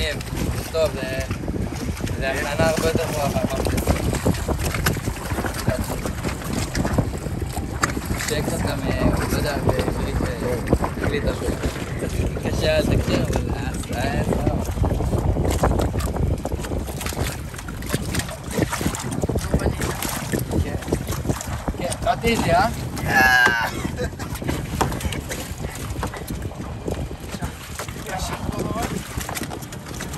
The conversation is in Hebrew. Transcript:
מגניב, טוב, זה... זה הכננה הרבה יותר טובה שיהיה קצת גם, אה, לא יודע, בעברית, אה, קליטה אה, לא קשה לתקשר, כן, אבל אה, היה- סבבה. כן, כן, לא